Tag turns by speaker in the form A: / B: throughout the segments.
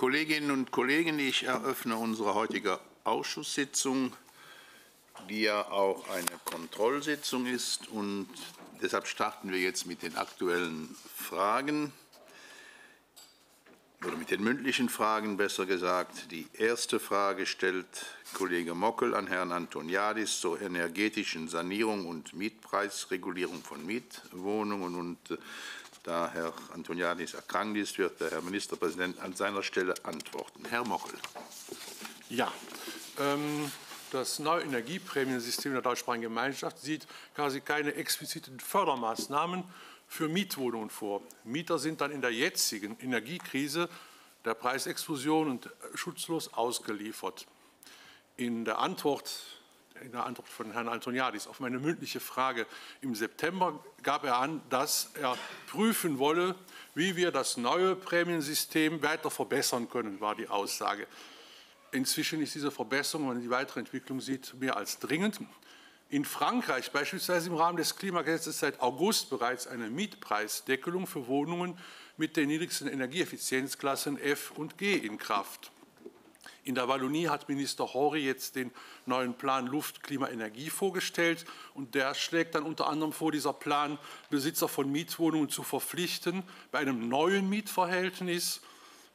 A: Kolleginnen und Kollegen, ich eröffne unsere heutige Ausschusssitzung, die ja auch eine Kontrollsitzung ist. Und deshalb starten wir jetzt mit den aktuellen Fragen oder mit den mündlichen Fragen besser gesagt. Die erste Frage stellt Kollege Mockel an Herrn Antoniadis zur energetischen Sanierung und Mietpreisregulierung von Mietwohnungen. Und da Herr Antoniadis erkrankt ist, wird der Herr Ministerpräsident an seiner Stelle antworten. Herr Mockel.
B: Ja, ähm, das neue Energieprämiensystem der deutschsprachigen Gemeinschaft sieht quasi keine expliziten Fördermaßnahmen für Mietwohnungen vor. Mieter sind dann in der jetzigen Energiekrise der Preisexplosion und schutzlos ausgeliefert. In der Antwort in der Antwort von Herrn Antoniadis auf meine mündliche Frage im September gab er an, dass er prüfen wolle, wie wir das neue Prämiensystem weiter verbessern können, war die Aussage. Inzwischen ist diese Verbesserung, wenn man die weitere Entwicklung sieht, mehr als dringend. In Frankreich beispielsweise im Rahmen des Klimagesetzes seit August bereits eine Mietpreisdeckelung für Wohnungen mit den niedrigsten Energieeffizienzklassen F und G in Kraft. In der Wallonie hat Minister Horry jetzt den neuen Plan Luft, Klima, Energie vorgestellt. Und der schlägt dann unter anderem vor, dieser Plan Besitzer von Mietwohnungen zu verpflichten, bei einem neuen Mietverhältnis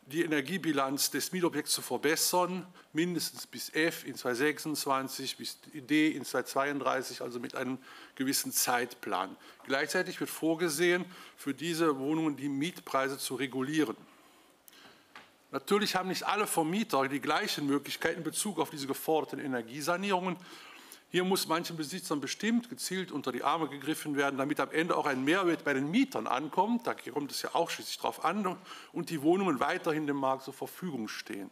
B: die Energiebilanz des Mietobjekts zu verbessern, mindestens bis F in 2026, bis D in 2032, also mit einem gewissen Zeitplan. Gleichzeitig wird vorgesehen, für diese Wohnungen die Mietpreise zu regulieren. Natürlich haben nicht alle Vermieter die gleichen Möglichkeiten in Bezug auf diese geforderten Energiesanierungen. Hier muss manchen Besitzern bestimmt gezielt unter die Arme gegriffen werden, damit am Ende auch ein Mehrwert bei den Mietern ankommt. Da kommt es ja auch schließlich darauf an und die Wohnungen weiterhin dem Markt zur Verfügung stehen.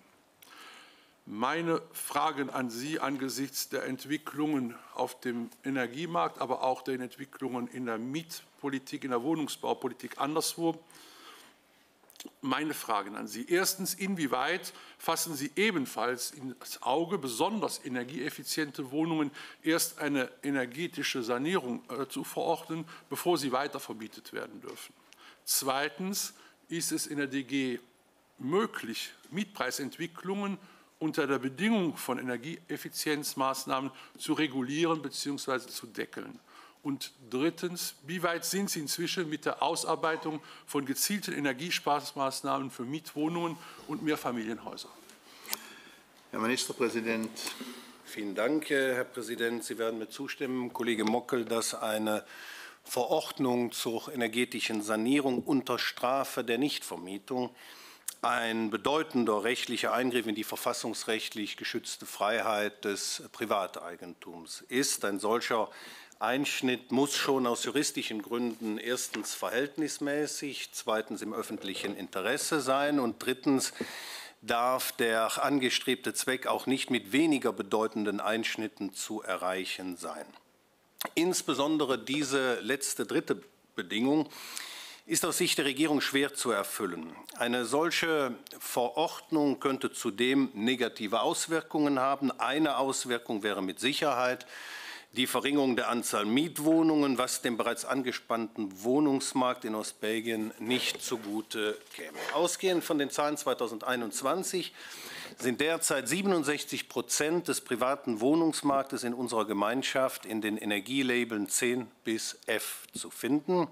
B: Meine Fragen an Sie angesichts der Entwicklungen auf dem Energiemarkt, aber auch den Entwicklungen in der Mietpolitik, in der Wohnungsbaupolitik anderswo meine Fragen an Sie. Erstens, inwieweit fassen Sie ebenfalls ins Auge, besonders energieeffiziente Wohnungen erst eine energetische Sanierung äh, zu verordnen, bevor sie weiter verbietet werden dürfen? Zweitens, ist es in der DG möglich, Mietpreisentwicklungen unter der Bedingung von Energieeffizienzmaßnahmen zu regulieren bzw. zu deckeln? Und drittens, wie weit sind Sie inzwischen mit der Ausarbeitung von gezielten Energiesparmaßnahmen für Mietwohnungen und Mehrfamilienhäuser?
A: Herr Ministerpräsident.
C: Vielen Dank, Herr Präsident. Sie werden mir zustimmen, Kollege Mockel, dass eine Verordnung zur energetischen Sanierung unter Strafe der Nichtvermietung ein bedeutender rechtlicher Eingriff in die verfassungsrechtlich geschützte Freiheit des Privateigentums ist. Ein solcher Einschnitt muss schon aus juristischen Gründen erstens verhältnismäßig, zweitens im öffentlichen Interesse sein und drittens darf der angestrebte Zweck auch nicht mit weniger bedeutenden Einschnitten zu erreichen sein. Insbesondere diese letzte dritte Bedingung ist aus Sicht der Regierung schwer zu erfüllen. Eine solche Verordnung könnte zudem negative Auswirkungen haben. Eine Auswirkung wäre mit Sicherheit, die Verringerung der Anzahl Mietwohnungen, was dem bereits angespannten Wohnungsmarkt in Ostbelgien nicht zugute käme. Ausgehend von den Zahlen 2021 sind derzeit 67 Prozent des privaten Wohnungsmarktes in unserer Gemeinschaft in den Energielabeln 10 bis F zu finden.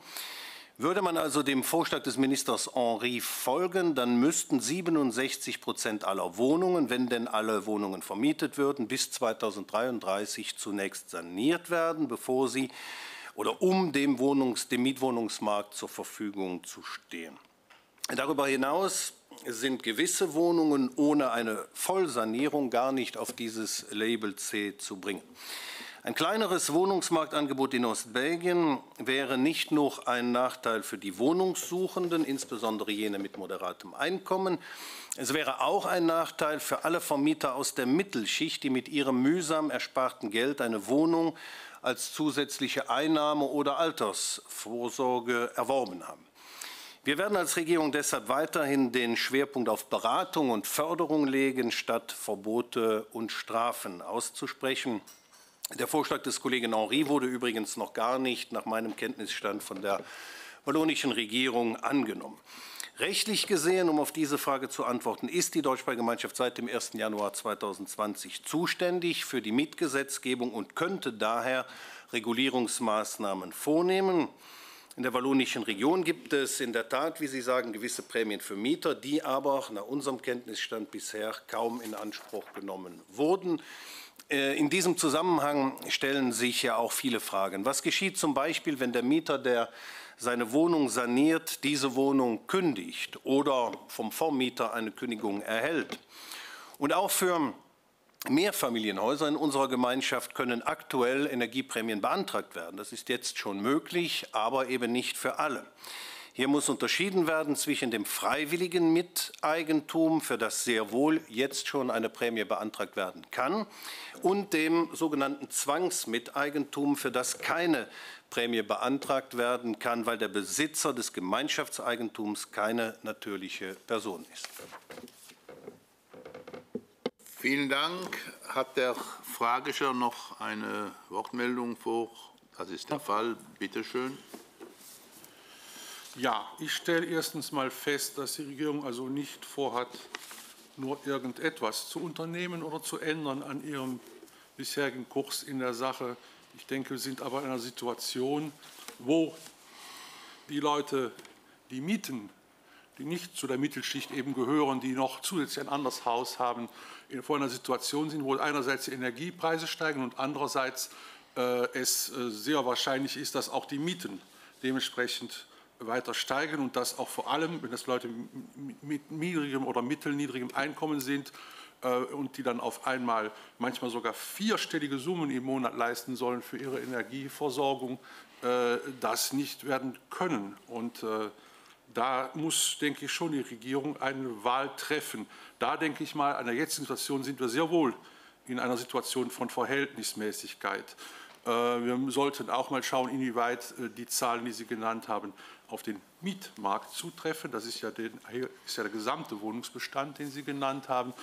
C: Würde man also dem Vorschlag des Ministers Henri folgen, dann müssten 67 Prozent aller Wohnungen, wenn denn alle Wohnungen vermietet würden, bis 2033 zunächst saniert werden, bevor sie oder um dem, Wohnungs-, dem Mietwohnungsmarkt zur Verfügung zu stehen. Darüber hinaus sind gewisse Wohnungen ohne eine Vollsanierung gar nicht auf dieses Label C zu bringen. Ein kleineres Wohnungsmarktangebot in Ostbelgien wäre nicht nur ein Nachteil für die Wohnungssuchenden, insbesondere jene mit moderatem Einkommen. Es wäre auch ein Nachteil für alle Vermieter aus der Mittelschicht, die mit ihrem mühsam ersparten Geld eine Wohnung als zusätzliche Einnahme oder Altersvorsorge erworben haben. Wir werden als Regierung deshalb weiterhin den Schwerpunkt auf Beratung und Förderung legen, statt Verbote und Strafen auszusprechen. Der Vorschlag des Kollegen Henri wurde übrigens noch gar nicht nach meinem Kenntnisstand von der wallonischen Regierung angenommen. Rechtlich gesehen, um auf diese Frage zu antworten, ist die Deutschsprechgemeinschaft seit dem 1. Januar 2020 zuständig für die Mietgesetzgebung und könnte daher Regulierungsmaßnahmen vornehmen. In der wallonischen Region gibt es in der Tat, wie Sie sagen, gewisse Prämien für Mieter, die aber nach unserem Kenntnisstand bisher kaum in Anspruch genommen wurden. Äh, in diesem Zusammenhang stellen sich ja auch viele Fragen. Was geschieht zum Beispiel, wenn der Mieter, der seine Wohnung saniert, diese Wohnung kündigt oder vom Vormieter eine Kündigung erhält? Und auch für Mehrfamilienhäuser in unserer Gemeinschaft können aktuell Energieprämien beantragt werden. Das ist jetzt schon möglich, aber eben nicht für alle. Hier muss unterschieden werden zwischen dem freiwilligen Miteigentum, für das sehr wohl jetzt schon eine Prämie beantragt werden kann, und dem sogenannten Zwangsmiteigentum, für das keine Prämie beantragt werden kann, weil der Besitzer des Gemeinschaftseigentums keine natürliche Person ist.
A: Vielen Dank. Hat der Fragesteller noch eine Wortmeldung vor? Das ist der Fall. Bitte schön.
B: Ja, ich stelle erstens mal fest, dass die Regierung also nicht vorhat, nur irgendetwas zu unternehmen oder zu ändern an ihrem bisherigen Kurs in der Sache. Ich denke, wir sind aber in einer Situation, wo die Leute, die mieten, die nicht zu der Mittelschicht eben gehören, die noch zusätzlich ein anderes Haus haben, vor einer Situation sind, wo einerseits die Energiepreise steigen und andererseits äh, es äh, sehr wahrscheinlich ist, dass auch die Mieten dementsprechend weiter steigen und dass auch vor allem, wenn das Leute mit niedrigem oder mittelniedrigem Einkommen sind äh, und die dann auf einmal manchmal sogar vierstellige Summen im Monat leisten sollen für ihre Energieversorgung, äh, das nicht werden können. Und äh, da muss, denke ich, schon die Regierung eine Wahl treffen. Da denke ich mal, an der jetzigen Situation sind wir sehr wohl in einer Situation von Verhältnismäßigkeit. Äh, wir sollten auch mal schauen, inwieweit äh, die Zahlen, die Sie genannt haben, auf den Mietmarkt zutreffen. Das ist ja, den, ist ja der gesamte Wohnungsbestand, den Sie genannt haben.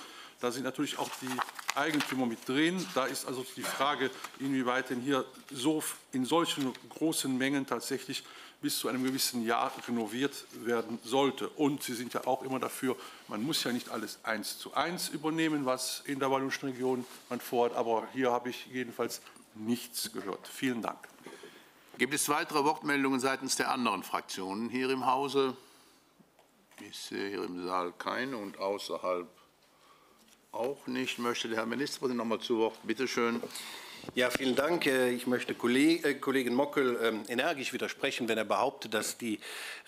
B: Da sind natürlich auch die Eigentümer mit drin. Da ist also die Frage, inwieweit denn hier so in solchen großen Mengen tatsächlich bis zu einem gewissen Jahr renoviert werden sollte. Und Sie sind ja auch immer dafür, man muss ja nicht alles eins zu eins übernehmen, was in der Wallonischen Region man vorhat, aber hier habe ich jedenfalls nichts gehört. Vielen Dank.
A: Gibt es weitere Wortmeldungen seitens der anderen Fraktionen hier im Hause? Ich sehe hier im Saal keine und außerhalb auch nicht. Möchte der Herr Ministerpräsident noch mal zu Wort? Bitte schön.
C: Ja, vielen Dank. Äh, ich möchte äh, Kollegen Mockel ähm, energisch widersprechen, wenn er behauptet, dass die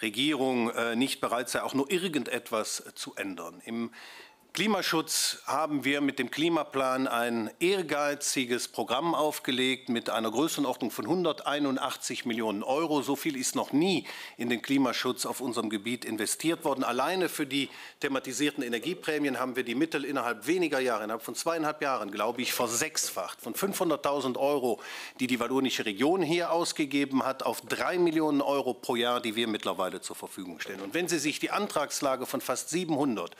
C: Regierung äh, nicht bereit sei, auch nur irgendetwas zu ändern. Im Klimaschutz haben wir mit dem Klimaplan ein ehrgeiziges Programm aufgelegt mit einer Größenordnung von 181 Millionen Euro. So viel ist noch nie in den Klimaschutz auf unserem Gebiet investiert worden. Alleine für die thematisierten Energieprämien haben wir die Mittel innerhalb weniger Jahre, innerhalb von zweieinhalb Jahren, glaube ich, versechsfacht. Von 500.000 Euro, die die wallonische Region hier ausgegeben hat, auf drei Millionen Euro pro Jahr, die wir mittlerweile zur Verfügung stellen. Und wenn Sie sich die Antragslage von fast 700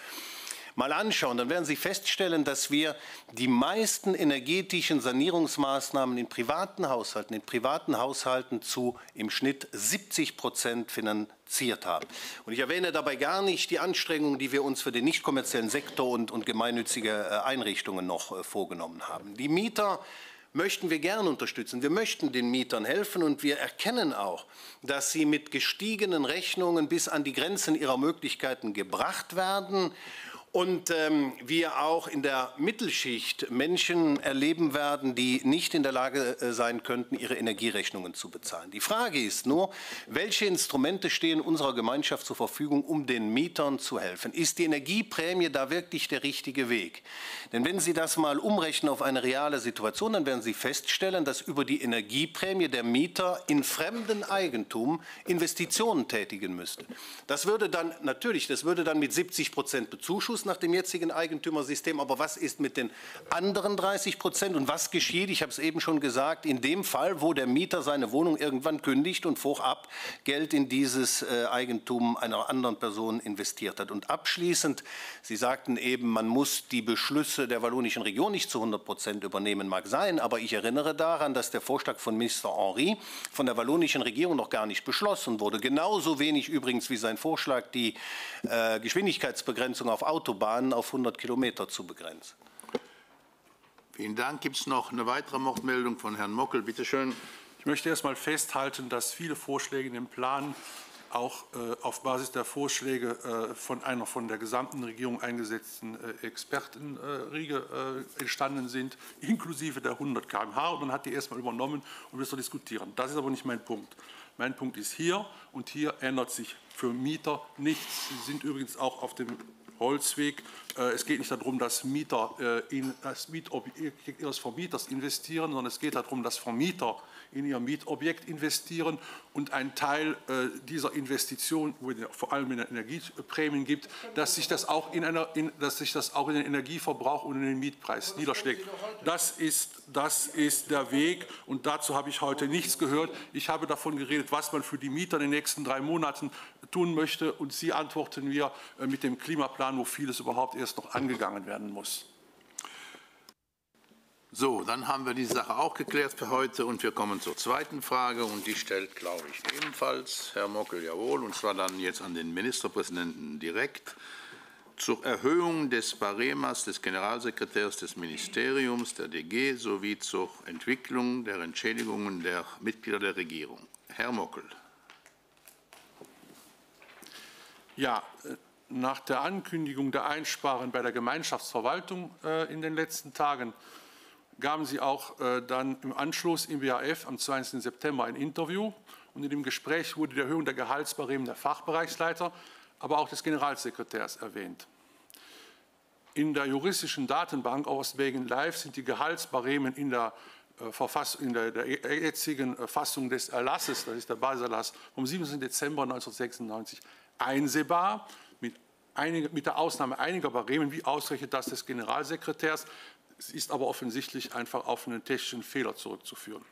C: mal anschauen, dann werden Sie feststellen, dass wir die meisten energetischen Sanierungsmaßnahmen in privaten Haushalten, in privaten Haushalten zu im Schnitt 70 Prozent finanziert haben. Und ich erwähne dabei gar nicht die Anstrengungen, die wir uns für den nicht kommerziellen Sektor und, und gemeinnützige äh, Einrichtungen noch äh, vorgenommen haben. Die Mieter möchten wir gern unterstützen. Wir möchten den Mietern helfen und wir erkennen auch, dass sie mit gestiegenen Rechnungen bis an die Grenzen ihrer Möglichkeiten gebracht werden und ähm, wir auch in der Mittelschicht Menschen erleben werden, die nicht in der Lage äh, sein könnten, ihre Energierechnungen zu bezahlen. Die Frage ist nur, welche Instrumente stehen unserer Gemeinschaft zur Verfügung, um den Mietern zu helfen? Ist die Energieprämie da wirklich der richtige Weg? Denn wenn Sie das mal umrechnen auf eine reale Situation, dann werden Sie feststellen, dass über die Energieprämie der Mieter in fremden Eigentum Investitionen tätigen müsste. Das würde dann natürlich, das würde dann mit 70 Prozent bezuschusst Beschluss nach dem jetzigen Eigentümersystem. Aber was ist mit den anderen 30 Prozent und was geschieht, ich habe es eben schon gesagt, in dem Fall, wo der Mieter seine Wohnung irgendwann kündigt und vorab Geld in dieses äh, Eigentum einer anderen Person investiert hat. Und abschließend, Sie sagten eben, man muss die Beschlüsse der wallonischen Region nicht zu 100 Prozent übernehmen, mag sein, aber ich erinnere daran, dass der Vorschlag von Minister Henri von der wallonischen Regierung noch gar nicht beschlossen wurde. Genauso wenig übrigens wie sein Vorschlag, die äh, Geschwindigkeitsbegrenzung auf Autobahnen auf 100 Kilometer zu begrenzen.
A: Vielen Dank. Gibt es noch eine weitere Wortmeldung von Herrn Mockel? Bitte schön.
B: Ich möchte erst einmal festhalten, dass viele Vorschläge in dem Plan auch äh, auf Basis der Vorschläge äh, von einer von der gesamten Regierung eingesetzten äh, Expertenriege äh, entstanden sind, inklusive der 100 km/h. Und man hat die erstmal übernommen und will es diskutieren. Das ist aber nicht mein Punkt. Mein Punkt ist hier und hier ändert sich für Mieter nichts. Sie sind übrigens auch auf dem Holzweg. Äh, es geht nicht darum, dass Mieter äh, in das Mietobjekt ihres Vermieters investieren, sondern es geht darum, dass Vermieter in ihr Mietobjekt investieren und ein Teil äh, dieser Investition, wo es vor allem in Energieprämien gibt, dass sich das auch in, einer, in, dass sich das auch in den Energieverbrauch und in den Mietpreis niederschlägt. Das ist, das ist der Weg und dazu habe ich heute nichts gehört. Ich habe davon geredet, was man für die Mieter in den nächsten drei Monaten tun möchte und Sie antworten mir äh, mit dem Klimaplan, wo vieles überhaupt erst noch angegangen werden muss.
A: So, dann haben wir die Sache auch geklärt für heute und wir kommen zur zweiten Frage und die stellt, glaube ich, ebenfalls Herr Mockel, jawohl, und zwar dann jetzt an den Ministerpräsidenten direkt zur Erhöhung des Baremas des Generalsekretärs des Ministeriums, der DG, sowie zur Entwicklung der Entschädigungen der Mitglieder der Regierung. Herr Mockel.
B: Ja, äh, nach der Ankündigung der Einsparungen bei der Gemeinschaftsverwaltung äh, in den letzten Tagen gaben Sie auch äh, dann im Anschluss im BAF am 20. September ein Interview. Und in dem Gespräch wurde die Erhöhung der Gehaltsbarem der Fachbereichsleiter, aber auch des Generalsekretärs erwähnt. In der juristischen Datenbank aus Wegen Live sind die Gehaltsbaremen in der, äh, in der, der jetzigen äh, Fassung des Erlasses, das ist der Basiserlass, vom 17. Dezember 1996 einsehbar, mit, einige, mit der Ausnahme einiger Baremen, wie ausgerechnet das des Generalsekretärs, es ist aber offensichtlich einfach auf einen technischen Fehler zurückzuführen.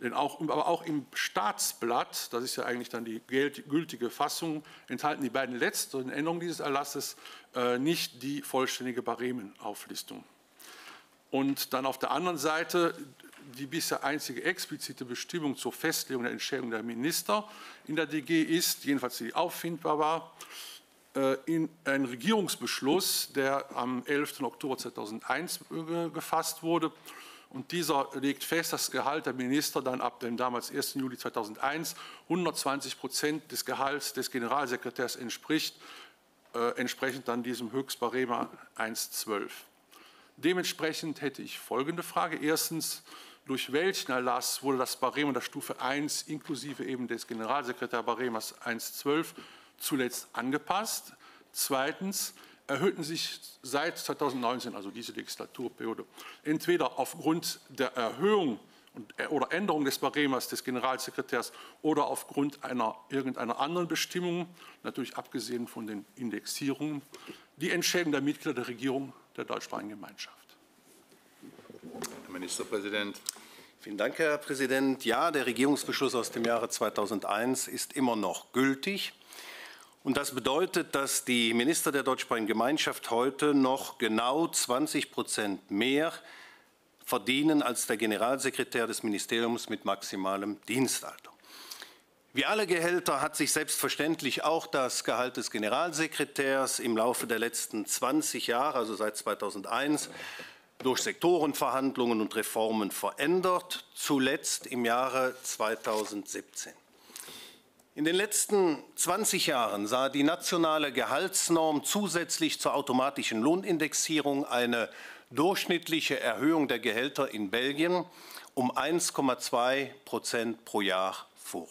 B: Denn auch, aber auch im Staatsblatt, das ist ja eigentlich dann die gültige Fassung, enthalten die beiden letzten Änderungen dieses Erlasses äh, nicht die vollständige Baremenauflistung. Und dann auf der anderen Seite die bisher einzige explizite Bestimmung zur Festlegung der Entschädigung der Minister in der DG ist, jedenfalls die auffindbar war, in einen Regierungsbeschluss, der am 11. Oktober 2001 äh, gefasst wurde. Und dieser legt fest, dass das Gehalt der Minister dann ab dem damals 1. Juli 2001 120 Prozent des Gehalts des Generalsekretärs entspricht, äh, entsprechend dann diesem Höchstbarema 1,12. Dementsprechend hätte ich folgende Frage. Erstens, durch welchen Erlass wurde das Barema der Stufe 1 inklusive eben des Generalsekretär Baremas 1,12 zuletzt angepasst. Zweitens erhöhten sich seit 2019, also diese Legislaturperiode, entweder aufgrund der Erhöhung äh, oder Änderung des Baremas des Generalsekretärs oder aufgrund einer irgendeiner anderen Bestimmung, natürlich abgesehen von den Indexierungen, die Entschädigung der Mitglieder der Regierung der deutschsprachigen Gemeinschaft.
A: Herr Ministerpräsident.
C: Vielen Dank, Herr Präsident. Ja, der Regierungsbeschluss aus dem Jahre 2001 ist immer noch gültig. Und das bedeutet, dass die Minister der deutschsprachigen Gemeinschaft heute noch genau 20 Prozent mehr verdienen als der Generalsekretär des Ministeriums mit maximalem Dienstalter. Wie alle Gehälter hat sich selbstverständlich auch das Gehalt des Generalsekretärs im Laufe der letzten 20 Jahre, also seit 2001, durch Sektorenverhandlungen und Reformen verändert, zuletzt im Jahre 2017. In den letzten 20 Jahren sah die nationale Gehaltsnorm zusätzlich zur automatischen Lohnindexierung eine durchschnittliche Erhöhung der Gehälter in Belgien um 1,2 Prozent pro Jahr vor.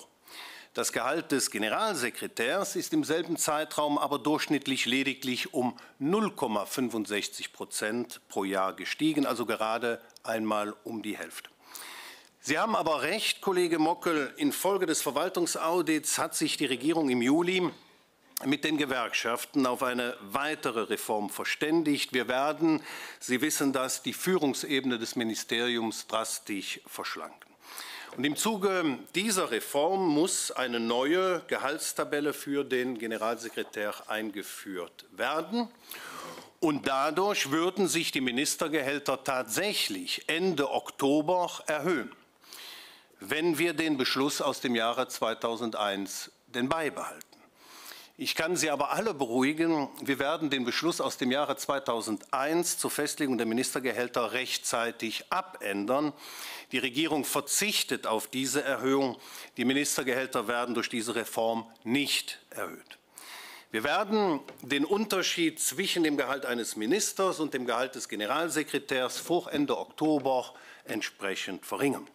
C: Das Gehalt des Generalsekretärs ist im selben Zeitraum aber durchschnittlich lediglich um 0,65 Prozent pro Jahr gestiegen, also gerade einmal um die Hälfte. Sie haben aber recht, Kollege Mockel. Infolge des Verwaltungsaudits hat sich die Regierung im Juli mit den Gewerkschaften auf eine weitere Reform verständigt. Wir werden, Sie wissen das, die Führungsebene des Ministeriums drastisch verschlanken. Und im Zuge dieser Reform muss eine neue Gehaltstabelle für den Generalsekretär eingeführt werden. Und dadurch würden sich die Ministergehälter tatsächlich Ende Oktober erhöhen, wenn wir den Beschluss aus dem Jahre 2001 denn beibehalten. Ich kann Sie aber alle beruhigen, wir werden den Beschluss aus dem Jahre 2001 zur Festlegung der Ministergehälter rechtzeitig abändern. Die Regierung verzichtet auf diese Erhöhung. Die Ministergehälter werden durch diese Reform nicht erhöht. Wir werden den Unterschied zwischen dem Gehalt eines Ministers und dem Gehalt des Generalsekretärs vor Ende Oktober entsprechend verringern.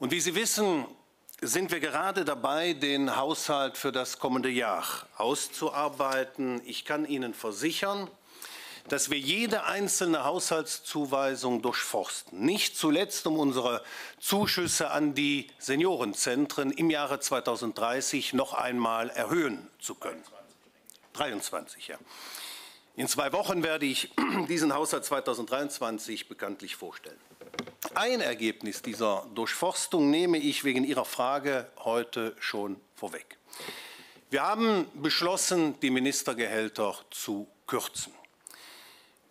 C: Und wie Sie wissen, sind wir gerade dabei, den Haushalt für das kommende Jahr auszuarbeiten. Ich kann Ihnen versichern, dass wir jede einzelne Haushaltszuweisung durchforsten, nicht zuletzt um unsere Zuschüsse an die Seniorenzentren im Jahre 2030 noch einmal erhöhen zu können. 23, ja. In zwei Wochen werde ich diesen Haushalt 2023 bekanntlich vorstellen. Ein Ergebnis dieser Durchforstung nehme ich wegen Ihrer Frage heute schon vorweg. Wir haben beschlossen, die Ministergehälter zu kürzen.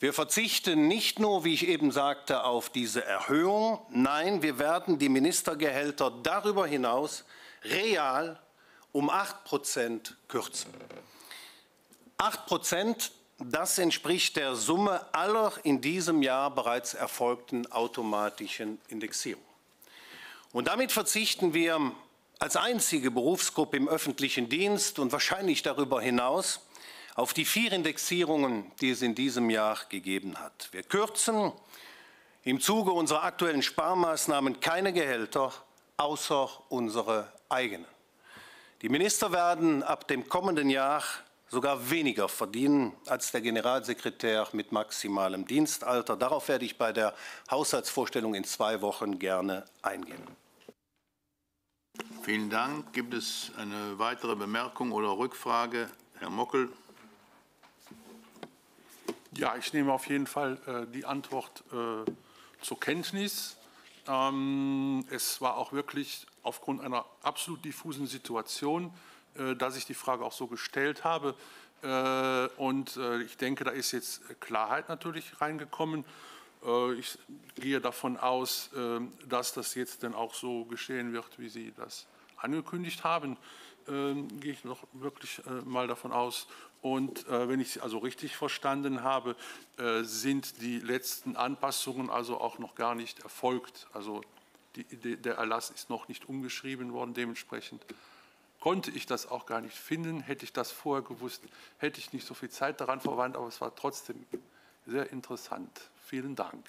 C: Wir verzichten nicht nur, wie ich eben sagte, auf diese Erhöhung, nein, wir werden die Ministergehälter darüber hinaus real um 8 Prozent kürzen. 8 Prozent das entspricht der Summe aller in diesem Jahr bereits erfolgten automatischen Indexierungen. Und damit verzichten wir als einzige Berufsgruppe im öffentlichen Dienst und wahrscheinlich darüber hinaus auf die vier Indexierungen, die es in diesem Jahr gegeben hat. Wir kürzen im Zuge unserer aktuellen Sparmaßnahmen keine Gehälter außer unsere eigenen. Die Minister werden ab dem kommenden Jahr sogar weniger verdienen als der Generalsekretär mit maximalem Dienstalter. Darauf werde ich bei der Haushaltsvorstellung in zwei Wochen gerne eingehen.
A: Vielen Dank. Gibt es eine weitere Bemerkung oder Rückfrage? Herr Mockel.
B: Ja, ich nehme auf jeden Fall äh, die Antwort äh, zur Kenntnis. Ähm, es war auch wirklich aufgrund einer absolut diffusen Situation dass ich die Frage auch so gestellt habe. Äh, und äh, ich denke, da ist jetzt Klarheit natürlich reingekommen. Ich gehe davon aus, dass das jetzt dann auch so geschehen wird, wie Sie das angekündigt haben. Gehe ich noch wirklich mal davon aus. Und wenn ich Sie also richtig verstanden habe, sind die letzten Anpassungen also auch noch gar nicht erfolgt. Also die, der Erlass ist noch nicht umgeschrieben worden dementsprechend konnte ich das auch gar nicht finden. Hätte ich das vorher gewusst, hätte ich nicht so viel Zeit daran verwandt, aber es war trotzdem sehr interessant. Vielen Dank.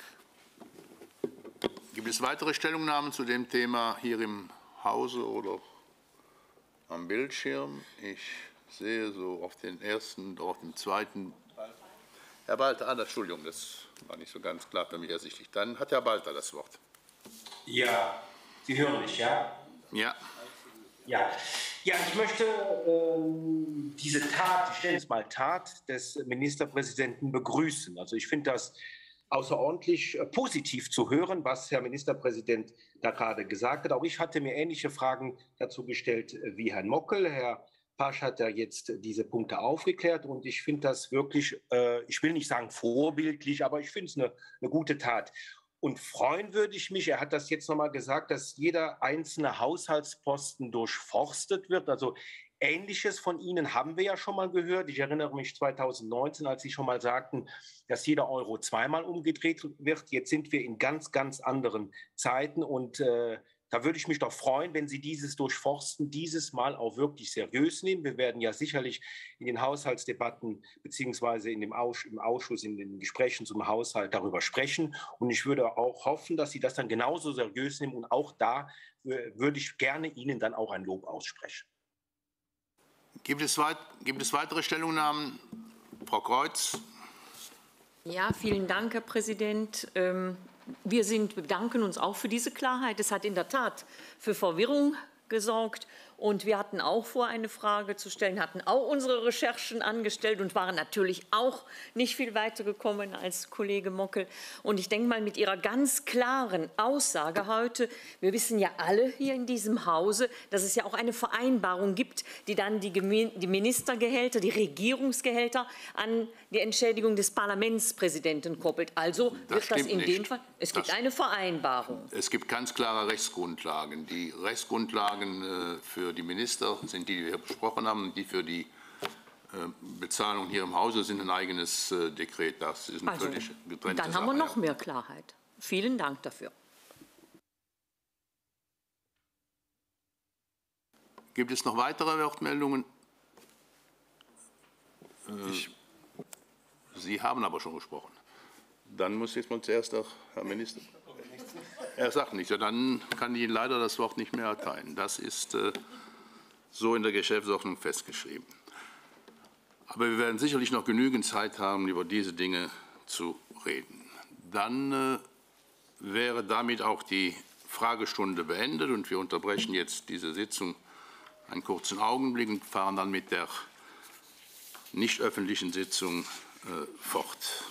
A: Gibt es weitere Stellungnahmen zu dem Thema hier im Hause oder am Bildschirm? Ich sehe so auf den ersten, auf den zweiten. Herr Walter, ah, Entschuldigung, das war nicht so ganz klar für mich ersichtlich. Dann hat Herr Walter das Wort.
D: Ja, Sie hören mich, ja?
A: Ja.
D: Ja, ja, ich möchte äh, diese Tat, ich nenne es mal Tat, des Ministerpräsidenten begrüßen. Also ich finde das außerordentlich äh, positiv zu hören, was Herr Ministerpräsident da gerade gesagt hat. Auch ich hatte mir ähnliche Fragen dazu gestellt äh, wie Herrn Mockel. Herr Pasch hat ja jetzt diese Punkte aufgeklärt und ich finde das wirklich, äh, ich will nicht sagen vorbildlich, aber ich finde es eine, eine gute Tat. Und freuen würde ich mich, er hat das jetzt nochmal gesagt, dass jeder einzelne Haushaltsposten durchforstet wird. Also Ähnliches von Ihnen haben wir ja schon mal gehört. Ich erinnere mich 2019, als Sie schon mal sagten, dass jeder Euro zweimal umgedreht wird. Jetzt sind wir in ganz, ganz anderen Zeiten und äh, da würde ich mich doch freuen, wenn Sie dieses Durchforsten dieses Mal auch wirklich seriös nehmen. Wir werden ja sicherlich in den Haushaltsdebatten beziehungsweise in dem Auss im Ausschuss, in den Gesprächen zum Haushalt darüber sprechen. Und ich würde auch hoffen, dass Sie das dann genauso seriös nehmen. Und auch da äh, würde ich gerne Ihnen dann auch ein Lob aussprechen.
A: Gibt es, weit, gibt es weitere Stellungnahmen? Frau Kreuz.
E: Ja, vielen Dank, Herr Präsident. Ähm, wir sind, bedanken uns auch für diese Klarheit. Es hat in der Tat für Verwirrung gesorgt. Und wir hatten auch vor, eine Frage zu stellen, hatten auch unsere Recherchen angestellt und waren natürlich auch nicht viel weiter gekommen als Kollege Mockel. Und ich denke mal, mit Ihrer ganz klaren Aussage heute, wir wissen ja alle hier in diesem Hause, dass es ja auch eine Vereinbarung gibt, die dann die, die Ministergehälter, die Regierungsgehälter an die Entschädigung des Parlamentspräsidenten koppelt. Also wird das, das in nicht. dem Fall, es gibt das, eine Vereinbarung.
A: Es gibt ganz klare Rechtsgrundlagen. Die Rechtsgrundlagen äh, für für die Minister sind die, die wir besprochen haben. Die für die äh, Bezahlung hier im Hause sind ein eigenes äh, Dekret. Das ist eine
E: also, völlig getrennte Dann haben wir noch mehr Klarheit. Vielen Dank dafür.
A: Gibt es noch weitere Wortmeldungen? Äh, ich. Sie haben aber schon gesprochen. Dann muss jetzt mal zuerst auch Herr Minister. Er sagt nichts. Ja, dann kann ich Ihnen leider das Wort nicht mehr erteilen. Das ist äh, so in der Geschäftsordnung festgeschrieben. Aber wir werden sicherlich noch genügend Zeit haben, über diese Dinge zu reden. Dann äh, wäre damit auch die Fragestunde beendet und wir unterbrechen jetzt diese Sitzung einen kurzen Augenblick und fahren dann mit der nicht öffentlichen Sitzung äh, fort.